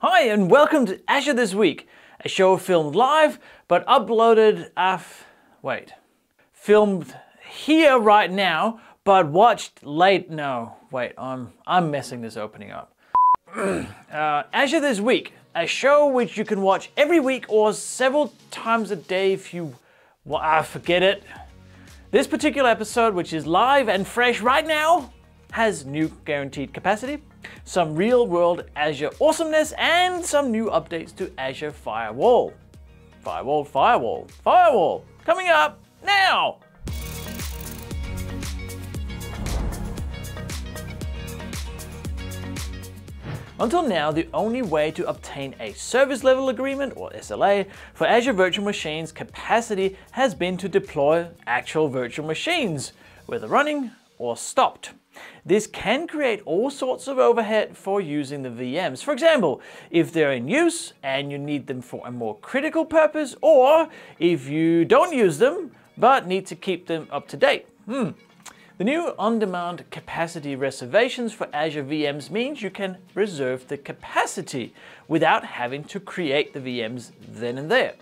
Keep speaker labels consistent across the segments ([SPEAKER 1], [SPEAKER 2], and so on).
[SPEAKER 1] Hi and welcome to Azure This Week, a show filmed live but uploaded af... wait. Filmed here right now but watched late... no, wait, I'm, I'm messing this opening up. uh, Azure This Week, a show which you can watch every week or several times a day if you... well, ah, forget it. This particular episode, which is live and fresh right now, has new guaranteed capacity, some real world Azure awesomeness, and some new updates to Azure Firewall. Firewall, firewall, firewall, coming up now! Until now, the only way to obtain a service level agreement, or SLA, for Azure Virtual Machines capacity has been to deploy actual virtual machines, whether running or stopped. This can create all sorts of overhead for using the VMs. For example, if they're in use and you need them for a more critical purpose, or if you don't use them but need to keep them up to date. Hmm. The new on-demand capacity reservations for Azure VMs means you can reserve the capacity without having to create the VMs then and there.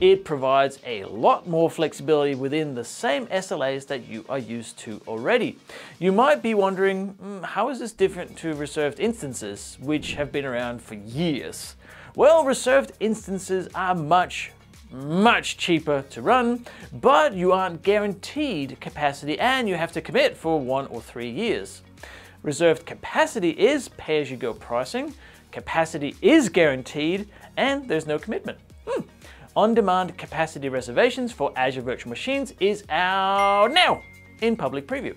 [SPEAKER 1] It provides a lot more flexibility within the same SLAs that you are used to already. You might be wondering, mm, how is this different to reserved instances, which have been around for years? Well, reserved instances are much, much cheaper to run, but you aren't guaranteed capacity and you have to commit for one or three years. Reserved capacity is pay-as-you-go pricing, capacity is guaranteed, and there's no commitment. Hmm. On-demand capacity reservations for Azure Virtual Machines is out now in public preview.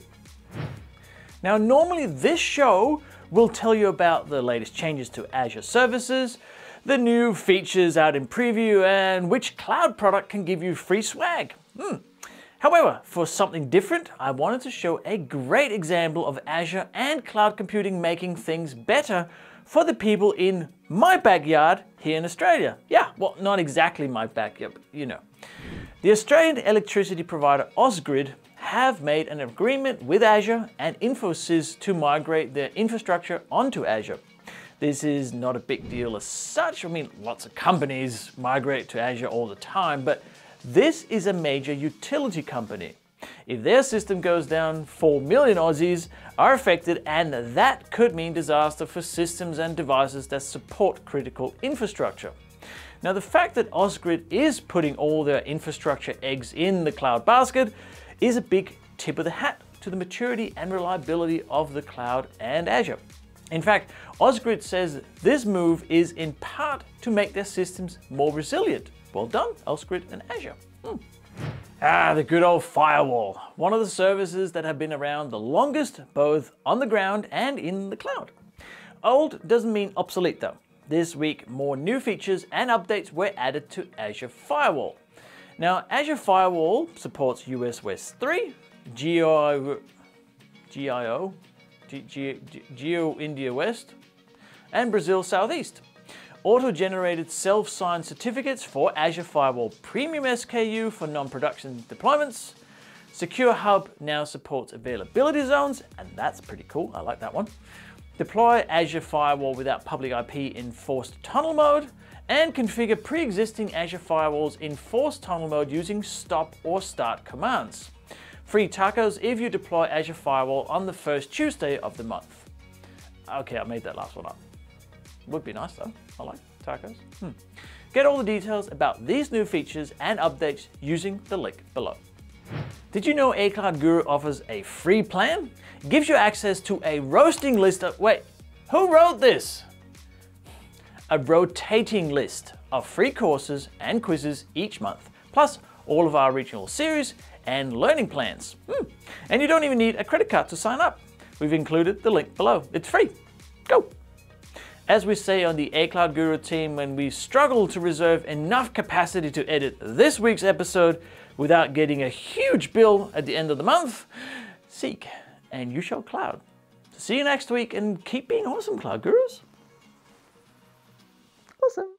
[SPEAKER 1] Now, normally this show will tell you about the latest changes to Azure services, the new features out in preview, and which cloud product can give you free swag. Hmm. However, for something different, I wanted to show a great example of Azure and cloud computing making things better for the people in my backyard here in Australia. Yeah, well, not exactly my backyard, but you know. The Australian electricity provider Ausgrid have made an agreement with Azure and Infosys to migrate their infrastructure onto Azure. This is not a big deal as such. I mean, lots of companies migrate to Azure all the time, but this is a major utility company. If their system goes down, 4 million Aussies are affected and that could mean disaster for systems and devices that support critical infrastructure. Now the fact that Ausgrid is putting all their infrastructure eggs in the cloud basket is a big tip of the hat to the maturity and reliability of the cloud and Azure. In fact, Ausgrid says this move is in part to make their systems more resilient. Well done, Ausgrid and Azure. Hmm. Ah, the good old firewall. One of the services that have been around the longest, both on the ground and in the cloud. Old doesn't mean obsolete though. This week, more new features and updates were added to Azure Firewall. Now, Azure Firewall supports US West 3, Jio, Jio Jio India West, and Brazil Southeast. Auto-generated self-signed certificates for Azure Firewall Premium SKU for non-production deployments. Secure Hub now supports availability zones, and that's pretty cool, I like that one. Deploy Azure Firewall without public IP in forced tunnel mode, and configure pre-existing Azure Firewalls in forced tunnel mode using stop or start commands. Free tacos if you deploy Azure Firewall on the first Tuesday of the month. Okay, I made that last one up. Would be nice though. I like tacos. Hmm. Get all the details about these new features and updates using the link below. Did you know A Cloud Guru offers a free plan? Gives you access to a roasting list of, wait, who wrote this? A rotating list of free courses and quizzes each month, plus all of our regional series and learning plans. Hmm. And you don't even need a credit card to sign up. We've included the link below. It's free. Go! As we say on the A Cloud Guru team, when we struggle to reserve enough capacity to edit this week's episode without getting a huge bill at the end of the month, seek and you shall cloud. See you next week and keep being awesome, Cloud Gurus. Awesome.